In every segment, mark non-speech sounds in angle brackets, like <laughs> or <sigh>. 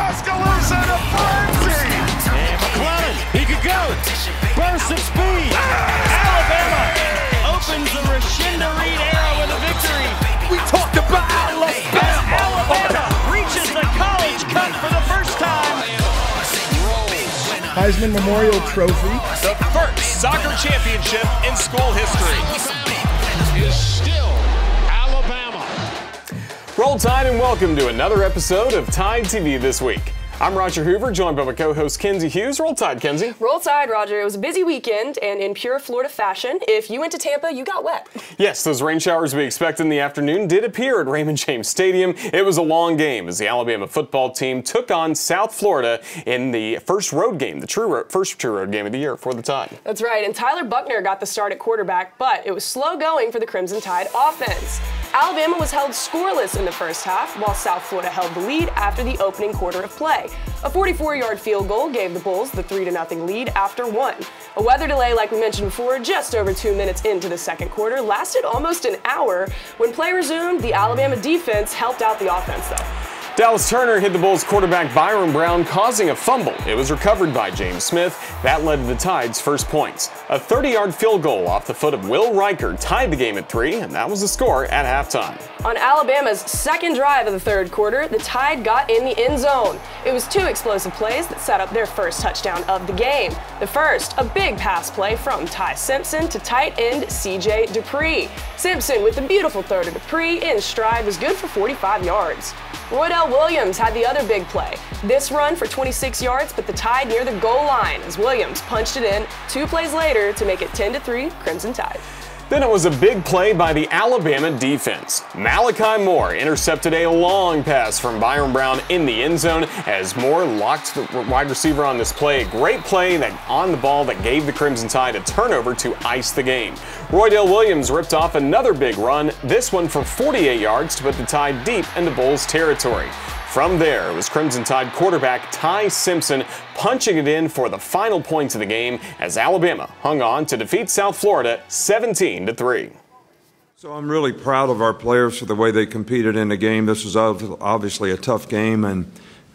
Tuscaloosa to frenzy. And McClellan, he could go. Burst of speed. Alabama opens the Rashinda Reed era with a victory. We talked about Alabama. Alabama reaches the college cup for the first time. Heisman Memorial Trophy. The first soccer championship in school history. Roll Tide and welcome to another episode of Tide TV This Week. I'm Roger Hoover, joined by my co-host Kenzie Hughes. Roll Tide, Kenzie. Roll Tide, Roger. It was a busy weekend, and in pure Florida fashion, if you went to Tampa, you got wet. Yes, those rain showers we expect in the afternoon did appear at Raymond James Stadium. It was a long game as the Alabama football team took on South Florida in the first road game, the true first true road game of the year for the Tide. That's right, and Tyler Buchner got the start at quarterback, but it was slow going for the Crimson Tide offense. Alabama was held scoreless in the first half, while South Florida held the lead after the opening quarter of play. A 44-yard field goal gave the Bulls the 3-0 lead after one. A weather delay, like we mentioned before, just over two minutes into the second quarter, lasted almost an hour. When play resumed, the Alabama defense helped out the offense, though. Dallas Turner hit the Bulls quarterback Byron Brown, causing a fumble. It was recovered by James Smith. That led to the Tide's first points. A 30 yard field goal off the foot of Will Reichard tied the game at three, and that was the score at halftime. On Alabama's second drive of the third quarter, the Tide got in the end zone. It was two explosive plays that set up their first touchdown of the game. The first, a big pass play from Ty Simpson to tight end CJ Dippre. Simpson with the beautiful throw to Dippre in stride was good for 45 yards. Roydell Williams had the other big play. This run for 26 yards, but the Tide near the goal line as Williams punched it in two plays later to make it 10 3 Crimson Tide. Then it was a big play by the Alabama defense. Malachi Moore intercepted a long pass from Byron Brown in the end zone as Moore locked the wide receiver on this play. A great play that on the ball that gave the Crimson Tide a turnover to ice the game. Roydell Williams ripped off another big run, this one for 48 yards to put the Tide deep into Bulls territory. From there, it was Crimson Tide quarterback Ty Simpson punching it in for the final points of the game as Alabama hung on to defeat South Florida 17 to 3. So I'm really proud of our players for the way they competed in the game. This was obviously a tough game, and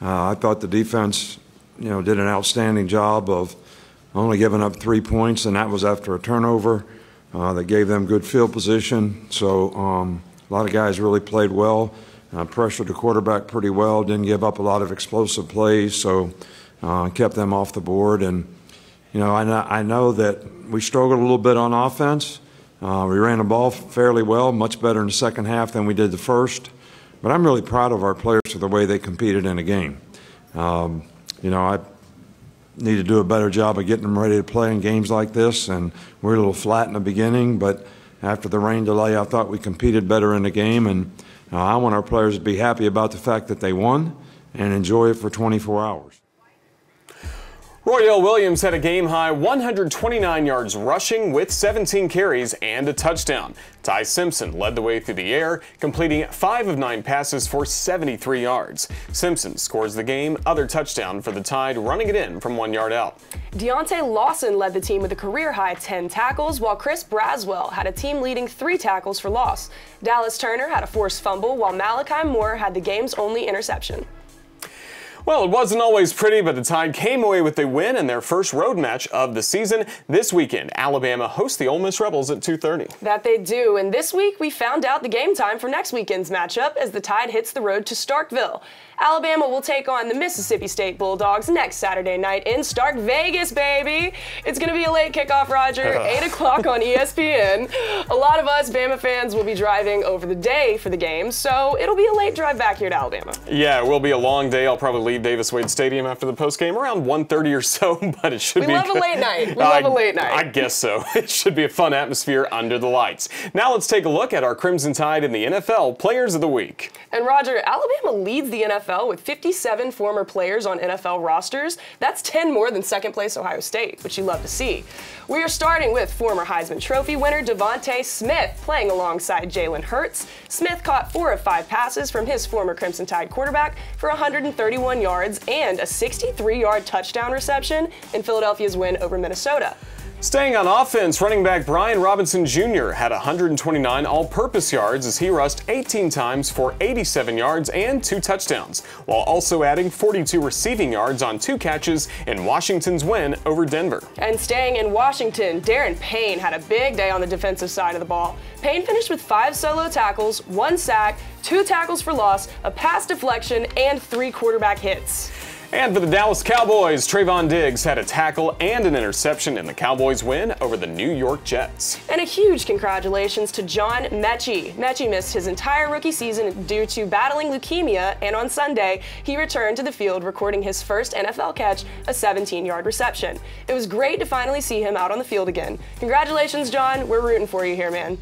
uh, I thought the defense, you know, did an outstanding job of only giving up three points, and that was after a turnover uh, that gave them good field position. So um, a lot of guys really played well, uh, pressured the quarterback pretty well, didn't give up a lot of explosive plays, so uh, kept them off the board. And you know, I know, I know that we struggled a little bit on offense. Uh, we ran the ball fairly well, much better in the second half than we did the first. But I'm really proud of our players for the way they competed in the game. Um, you know, I need to do a better job of getting them ready to play in games like this, and we're a little flat in the beginning, but after the rain delay, I thought we competed better in the game, and uh, I want our players to be happy about the fact that they won and enjoy it for 24 hours. Roydell Williams had a game high 129 yards rushing with 17 carries and a touchdown. Ty Simpson led the way through the air, completing 5 of 9 passes for 73 yards. Simpson scores the game other touchdown for the Tide, running it in from 1 yard out. Deontae Lawson led the team with a career high 10 tackles, while Chris Braswell had a team leading 3 tackles for loss. Dallas Turner had a forced fumble, while Malachi Moore had the game's only interception. Well, it wasn't always pretty, but the Tide came away with a win in their first road match of the season. This weekend, Alabama hosts the Ole Miss Rebels at 2:30. That they do, and this week we found out the game time for next weekend's matchup as the Tide hits the road to Starkville. Alabama will take on the Mississippi State Bulldogs next Saturday night in Stark Vegas, baby. It's going to be a late kickoff, Roger, <laughs> 8 o'clock on ESPN. A lot of us Bama fans will be driving over the day for the game, so it'll be a late drive back here to Alabama. Yeah, it will be a long day. I'll probably leave Davis Wade Stadium after the postgame around 1:30 or so, <laughs> but it should be We be love a late night. We I- love a late night. I guess so. <laughs> It should be a fun atmosphere under the lights. Now let's take a look at our Crimson Tide in the NFL Players of the Week. And Roger, Alabama leads the NFL with 57 former players on NFL rosters. That's 10 more than second place Ohio State, which you love to see. We are starting with former Heisman Trophy winner DeVonta Smith playing alongside Jalen Hurts. Smith caught four of five passes from his former Crimson Tide quarterback for 131 yards and a 63 yard touchdown reception in Philadelphia's win over Minnesota. Staying on offense, running back Brian Robinson Jr. had 129 all purpose yards as he rushed 18 times for 87 yards and two touchdowns, while also adding 42 receiving yards on two catches in Washington's win over Denver. And staying in Washington, Daron Payne had a big day on the defensive side of the ball. Payne finished with five solo tackles, one sack, two tackles for loss, a pass deflection, and three quarterback hits. And for the Dallas Cowboys, Trevon Diggs had a tackle and an interception in the Cowboys' win over the New York Jets. And a huge congratulations to John Metchie. Metchie missed his entire rookie season due to battling leukemia, and on Sunday, he returned to the field recording his first NFL catch, a 17 yard reception. It was great to finally see him out on the field again. Congratulations, John. We're rooting for you here, man.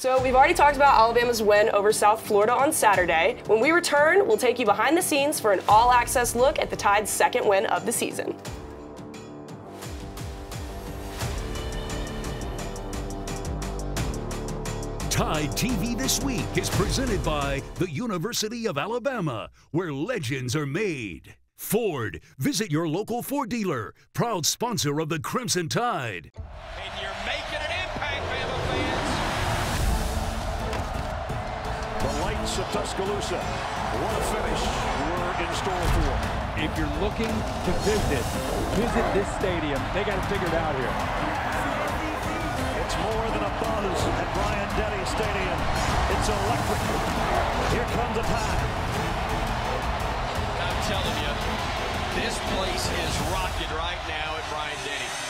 So we've already talked about Alabama's win over South Florida on Saturday. When we return, we'll take you behind the scenes for an all-access look at the Tide's second win of the season. Tide TV This Week is presented by the University of Alabama, where legends are made. Ford, visit your local Ford dealer, proud sponsor of the Crimson Tide. Of Tuscaloosa. What a finish we're in store for. If you're looking to visit, visit this stadium. They got to figure it out here. It's more than a buzz at Bryant Denny Stadium. It's electric. Here comes a time. I'm telling you, this place is rocking right now at Bryant Denny.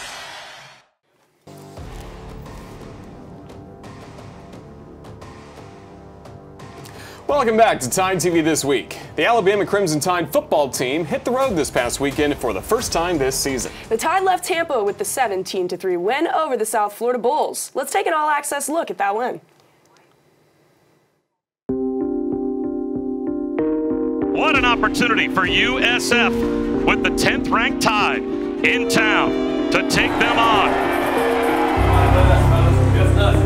Welcome back to Tide TV This Week. The Alabama Crimson Tide football team hit the road this past weekend for the first time this season. The Tide left Tampa with the 17-3 win over the South Florida Bulls. Let's take an all-access look at that win. What an opportunity for USF with the 10th ranked Tide in town to take them on.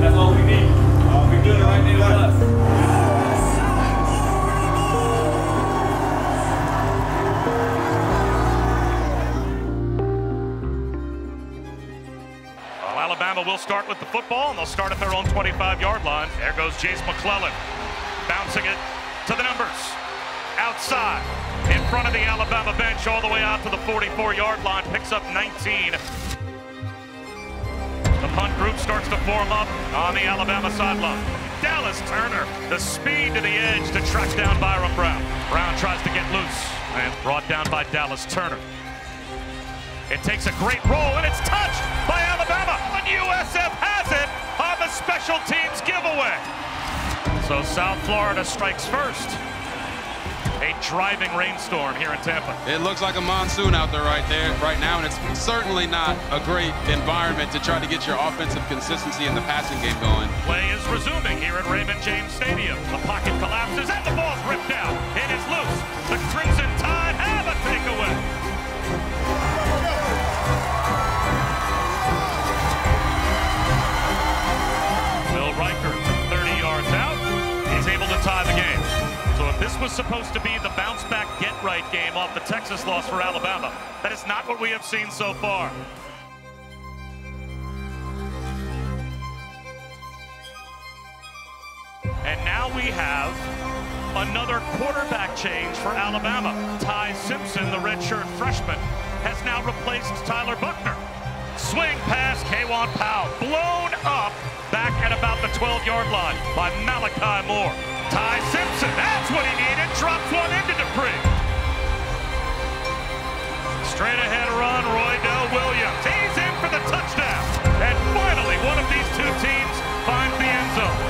That's all we need. Will start with the football, and they'll start at their own 25-yard line. There goes Jase McClellan, bouncing it to the numbers. Outside, in front of the Alabama bench, all the way out to the 44-yard line, picks up 19. The punt group starts to form up on the Alabama sideline. Dallas Turner, the speed to the edge to track down Byron Brown. Brown tries to get loose and brought down by Dallas Turner. It takes a great roll and it's touched by And USF has it on the special teams giveaway. So South Florida strikes first. A driving rainstorm here in Tampa. It looks like a monsoon out there right there, right now, and it's certainly not a great environment to try to get your offensive consistency in the passing game going. Play is resuming here at Raymond James Stadium. The pocket collapses and the ball's ripped out. It is loose. The Crimson Tide was supposed to be the bounce back get right game off the Texas loss for Alabama, that is not what we have seen so far. And now we have another quarterback change for Alabama. Ty Simpson, the redshirt freshman, has now replaced Tyler Buchner. Swing pass, Kwan Powell, blown up back at about the 12-yard line by Malachi Moore. Ty Simpson, that's what he needed, drops one into Dippre. Straight ahead run, Roydell Williams. He's in for the touchdown. And finally, one of these two teams finds the end zone.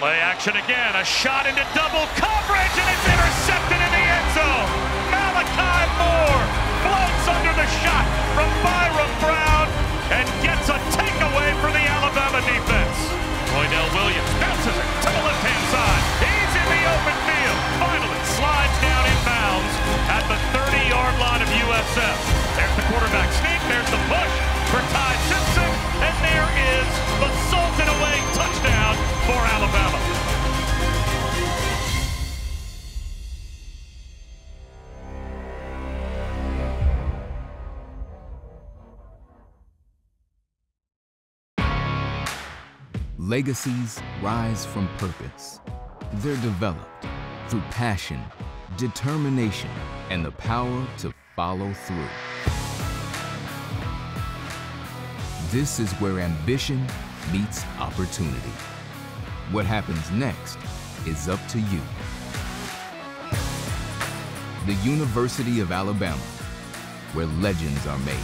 Play action again, a shot into double coverage, and it's intercepted in the end zone. Malachi Moore floats under the shot from Byron Brown There's the quarterback sneak. There's the push for Ty Simpson. And there is the Sultan away touchdown for Alabama. Legacies rise from purpose. They're developed through passion, determination, and the power to follow through. This is where ambition meets opportunity. What happens next is up to you. The University of Alabama, where legends are made.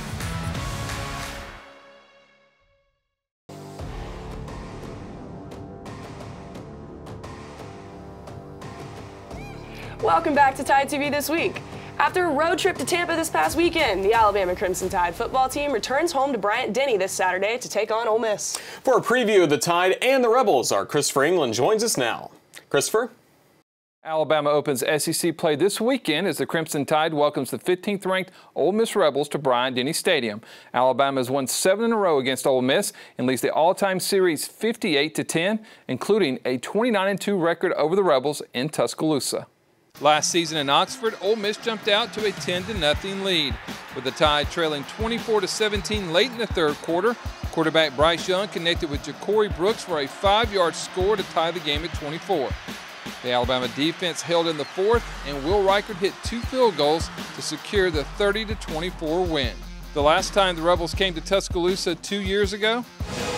Welcome back to Tide TV this week. After a road trip to Tampa this past weekend, the Alabama Crimson Tide football team returns home to Bryant-Denny this Saturday to take on Ole Miss. For a preview of the Tide and the Rebels, our Christopher England joins us now. Christopher? Alabama opens SEC play this weekend as the Crimson Tide welcomes the 15th ranked Ole Miss Rebels to Bryant Denny Stadium. Alabama has won seven in a row against Ole Miss and leads the all-time series 58 to 10, including a 29 2 record over the Rebels in Tuscaloosa. Last season in Oxford, Ole Miss jumped out to a 10 0 lead, with the tie trailing 24 17 late in the third quarter. Quarterback Bryce Young connected with Ja'Corey Brooks for a five-yard score to tie the game at 24. The Alabama defense held in the fourth, and Will Reichard hit two field goals to secure the 30 24 win. The last time the Rebels came to Tuscaloosa two years ago.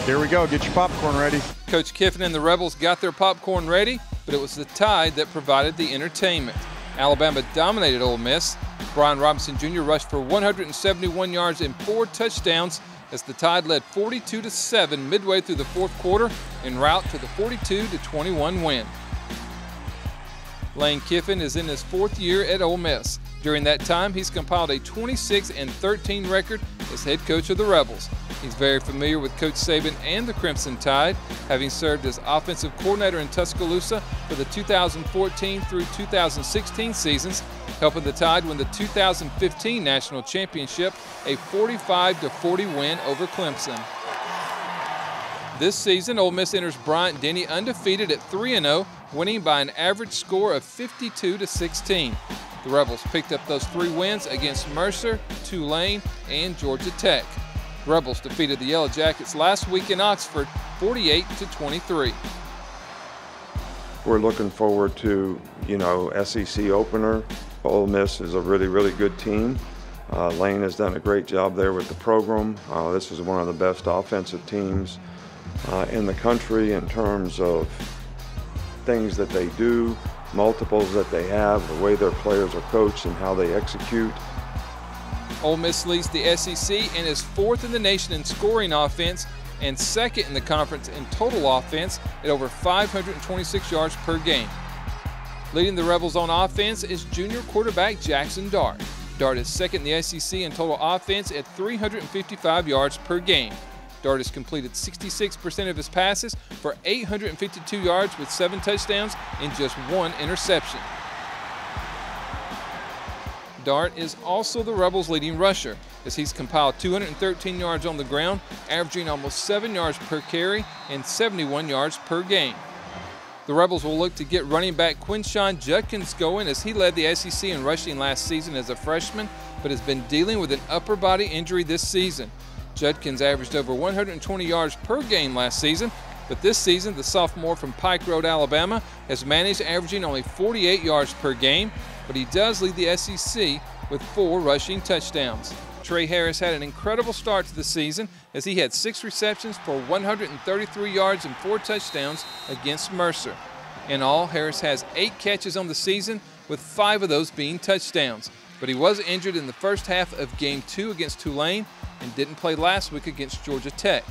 Here we go. Get your popcorn ready. Coach Kiffin and the Rebels got their popcorn ready but it was the Tide that provided the entertainment. Alabama dominated Ole Miss. Brian Robinson Jr. rushed for 171 yards and four touchdowns as the Tide led 42 to 7 midway through the fourth quarter en route to the 42 to 21 win. Lane Kiffin is in his fourth year at Ole Miss. During that time, he's compiled a 26 and 13 record as head coach of the Rebels. He's very familiar with Coach Saban and the Crimson Tide, having served as offensive coordinator in Tuscaloosa for the 2014 through 2016 seasons, helping the Tide win the 2015 national championship, a 45 40 win over Clemson. This season, Ole Miss enters Bryant Denny undefeated at 3 0, winning by an average score of 52 to 16. The Rebels picked up those three wins against Mercer, Tulane, and Georgia Tech. The Rebels defeated the Yellow Jackets last week in Oxford, 48 to 23. We're looking forward to, you know, SEC opener. Ole Miss is a really, really good team. Uh, Lane has done a great job there with the program. Uh, this is one of the best offensive teams uh, in the country in terms of things that they do, multiples that they have, the way their players are coached and how they execute. Ole Miss leads the SEC and is fourth in the nation in scoring offense and second in the conference in total offense at over 526 yards per game. Leading the Rebels on offense is junior quarterback Jackson Dart. Dart is second in the SEC in total offense at 355 yards per game. Dart has completed 66% of his passes for 852 yards with seven touchdowns and just one interception. Dart is also the Rebels' leading rusher, as he's compiled 213 yards on the ground, averaging almost 7 yards per carry and 71 yards per game. The Rebels will look to get running back Quinshon Judkins going as he led the SEC in rushing last season as a freshman, but has been dealing with an upper body injury this season. Judkins averaged over 120 yards per game last season, but this season, the sophomore from Pike Road, Alabama, has managed averaging only 48 yards per game, but he does lead the SEC with four rushing touchdowns. Tre Harris had an incredible start to the season as he had six receptions for 133 yards and four touchdowns against Mercer. In all, Harris has eight catches on the season, with five of those being touchdowns. But he was injured in the first half of game two against Tulane and didn't play last week against Georgia Tech.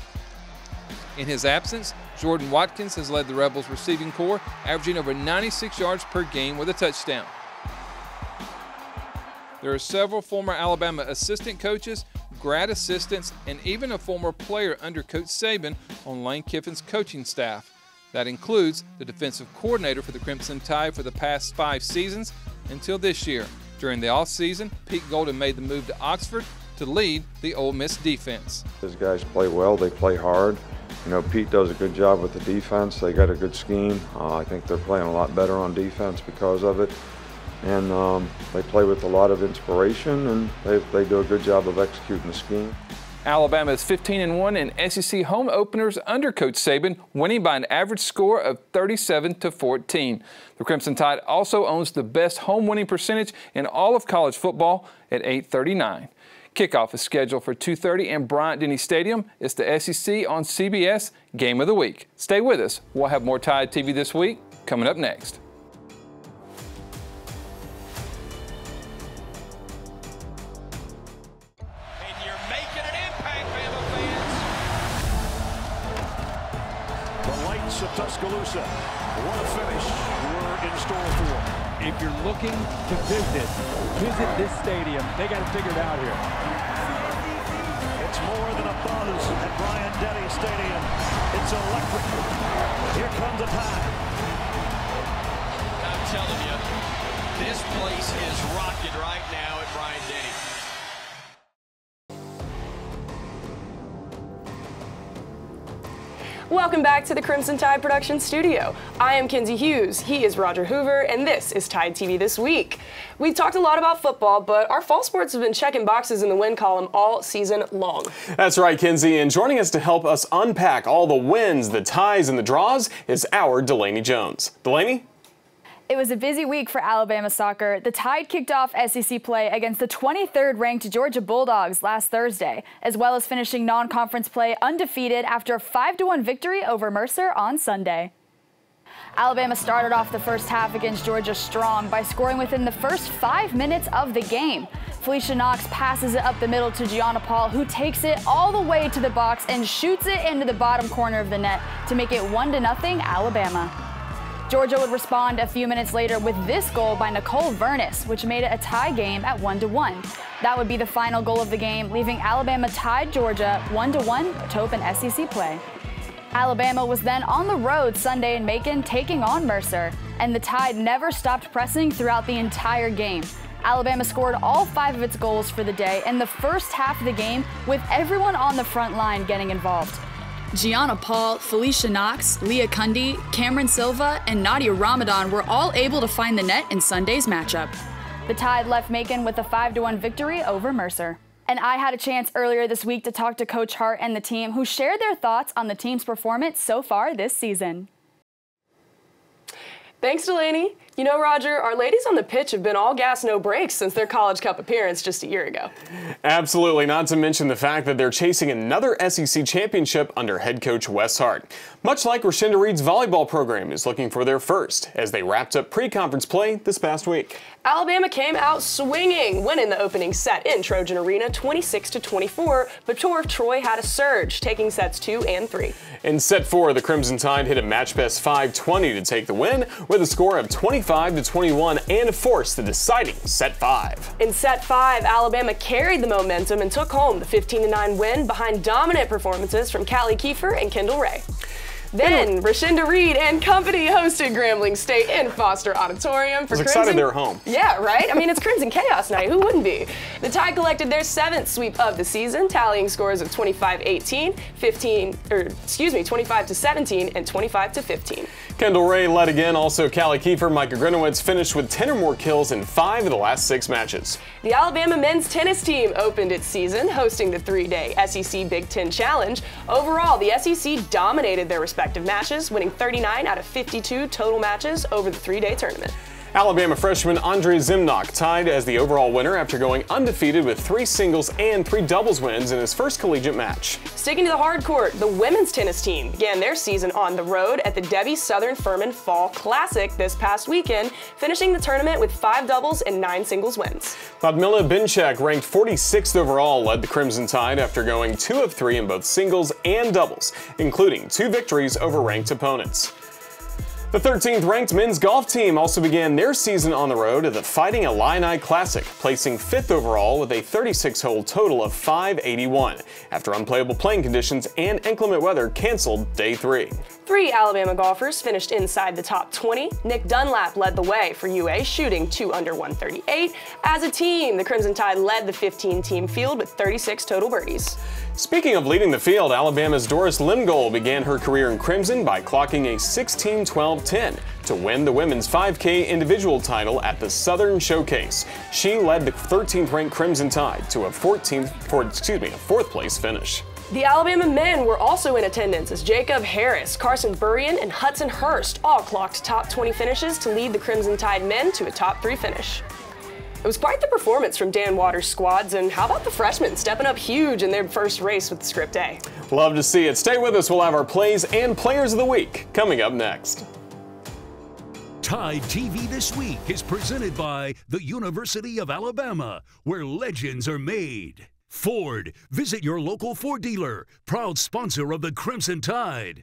In his absence, Jordan Watkins has led the Rebels receiving corps, averaging over 96 yards per game with a touchdown. There are several former Alabama assistant coaches, grad assistants, and even a former player under Coach Saban on Lane Kiffin's coaching staff. That includes the defensive coordinator for the Crimson Tide for the past five seasons until this year. During the offseason, Pete Golding made the move to Oxford to lead the Ole Miss defense. These guys play well, they play hard. You know, Pete does a good job with the defense. They got a good scheme. Uh, I think they're playing a lot better on defense because of it. And um, they play with a lot of inspiration and they, they do a good job of executing the scheme. Alabama is 15 and 1 in SEC home openers under Coach Saban, winning by an average score of 37 to 14. The Crimson Tide also owns the best home winning percentage in all of college football at 839. Kickoff is scheduled for 2:30 in Bryant-Denny Stadium. It's the SEC on CBS Game of the Week. Stay with us. We'll have more Tide TV this week coming up next. Tuscaloosa. What a finish we're in store for. If you're looking to visit, visit this stadium. They got to figure it out here. It's more than a buzz at Bryant Denny Stadium. It's electric. Here comes a time. I'm telling you, this place is rocking right now at Bryant-Denny. Welcome back to the Crimson Tide Production Studio. I am Kenzie Hughes, he is Roger Hoover, and this is Tide TV This Week. We've talked a lot about football, but our fall sports have been checking boxes in the win column all season long. That's right, Kenzie, and joining us to help us unpack all the wins, the ties, and the draws is our Delaney Jones. Delaney? It was a busy week for Alabama soccer. The Tide kicked off SEC play against the 23rd ranked Georgia Bulldogs last Thursday, as well as finishing non conference play undefeated after a 5 1 victory over Mercer on Sunday. Alabama started off the first half against Georgia strong by scoring within the first five minutes of the game. Felicia Knox passes it up the middle to Gianna Paul, who takes it all the way to the box and shoots it into the bottom corner of the net to make it 1 0 Alabama. Georgia would respond a few minutes later with this goal by Nicole Vernis, which made it a tie game at 1 to 1. That would be the final goal of the game, leaving Alabama tied Georgia 1 to 1 to open SEC play. Alabama was then on the road Sunday in Macon taking on Mercer, and the Tide never stopped pressing throughout the entire game. Alabama scored all five of its goals for the day in the first half of the game, with everyone on the front line getting involved. Gianna Paul, Felicia Knox, Leah Kunde, Cameron Silva, and Nadia Ramadan were all able to find the net in Sunday's matchup. The Tide left Macon with a 5 1 victory over Mercer. And I had a chance earlier this week to talk to Coach Hart and the team, who shared their thoughts on the team's performance so far this season. Thanks, Delaney. You know, Roger, our ladies on the pitch have been all gas, no brakes since their College Cup appearance just a year ago. Absolutely, not to mention the fact that they're chasing another SEC championship under head coach Wes Hart. Much like Rashinda Reed's volleyball program is looking for their first as they wrapped up pre-conference play this past week. Alabama came out swinging, winning the opening set in Trojan Arena 26 to 24, but Troy had a surge, taking sets 2 and 3. In set 4, the Crimson Tide hit a match best 520 to take the win with a score of 25 to 21 and forced the deciding set 5. In set 5, Alabama carried the momentum and took home the 15 9 win behind dominant performances from Callie Kiefer and Kendall Ray. Then Rashinda Reed and company hosted Grambling State in Foster Auditorium for I was Crimson. excited they were home. Yeah, right? I mean, it's Crimson Chaos Night. Who wouldn't be? The Tide collected their seventh sweep of the season, tallying scores of 25-18, 15, or excuse me, 25 to 17, and 25 to 15. Kendall Ray led again. Also, Callie Kiefer, Micah Grinowitz finished with 10 or more kills in five of the last six matches. The Alabama men's tennis team opened its season hosting the three-day SEC Big Ten Challenge. Overall, the SEC dominated their respective matches, winning 39 out of 52 total matches over the three-day tournament. Alabama freshman Andre Zimnock tied as the overall winner after going undefeated with three singles and three doubles wins in his first collegiate match. Sticking to the hard court, the women's tennis team began their season on the road at the Debbie Southern Furman Fall Classic this past weekend, finishing the tournament with five doubles and nine singles wins. Ludmila Binchak, ranked 46th overall, led the Crimson Tide after going two of three in both singles and doubles, including two victories over ranked opponents. The 13th ranked men's golf team also began their season on the road at the Fighting Illini Classic, placing fifth overall with a 36 hole total of 581 after unplayable playing conditions and inclement weather canceled day three. Three Alabama golfers finished inside the top 20. Nick Dunlap led the way for UA, shooting 2 under 138. As a team, the Crimson Tide led the 15 team field with 36 total birdies. Speaking of leading the field, Alabama's Doris Lemngole began her career in Crimson by clocking a 16-12-10 to win the women's 5K individual title at the Southern Showcase. She led the 13th-ranked Crimson Tide to a 14th, for, excuse me, a fourth place finish. The Alabama men were also in attendance as Jacob Harris, Carson Burrion, and Hudson Hurst all clocked top 20 finishes to lead the Crimson Tide men to a top three finish. It was quite the performance from Dan Waters' squads, and how about the freshmen stepping up huge in their first race with Script A? Love to see it. Stay with us. We'll have our plays and players of the week coming up next. Tide TV This Week is presented by the University of Alabama, where legends are made. Ford, visit your local Ford dealer, proud sponsor of the Crimson Tide.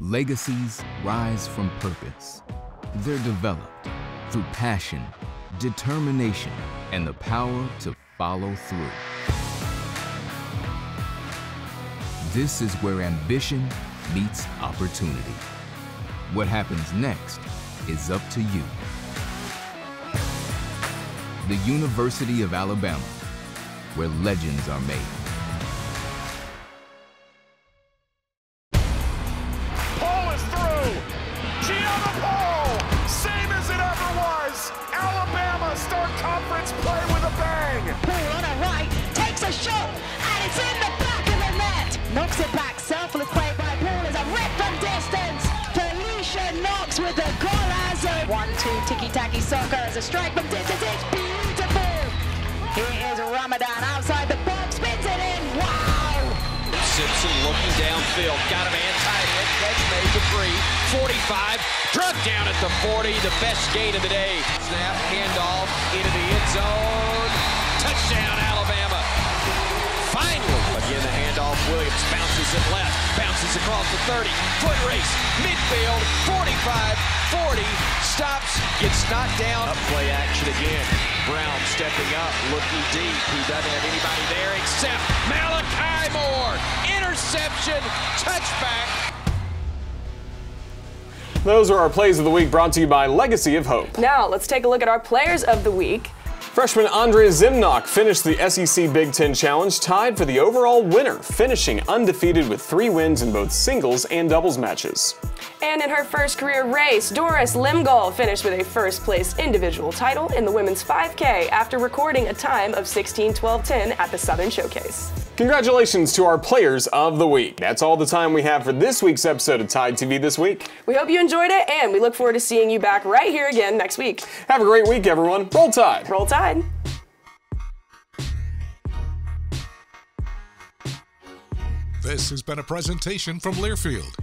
Legacies rise from purpose. They're developed through passion determination, and the power to follow through. This is where ambition meets opportunity. What happens next is up to you. The University of Alabama, where legends are made. Distance. It's beautiful. Here is Ramadan outside the box. Spins it in. Wow. Simpson looking downfield. Got man tight end. Catch made to three. 45. Drug down at the 40. The best gain of the day. Snap. Handoff into the end zone. Touchdown Alabama. Finally. Again the handoff. Williams bounces it left. Bounces across the 30. Foot race. Midfield. 45. 40, stops, gets knocked down. Up play action again. Brown stepping up, looking deep. He doesn't have anybody there except Malachi Moore. Interception, touchback. Those are our plays of the week brought to you by Legacy of Hope. Now, let's take a look at our players of the week. Freshman Andrea Zimnock finished the SEC Big Ten Challenge tied for the overall winner, finishing undefeated with three wins in both singles and doubles matches. And in her first career race, Doris Lemngole finished with a first place individual title in the women's 5K after recording a time of 16:12:10 at the Southern Showcase. Congratulations to our players of the week. That's all the time we have for this week's episode of Tide TV This Week. We hope you enjoyed it, and we look forward to seeing you back right here again next week. Have a great week, everyone. Roll Tide. Roll Tide. This has been a presentation from Learfield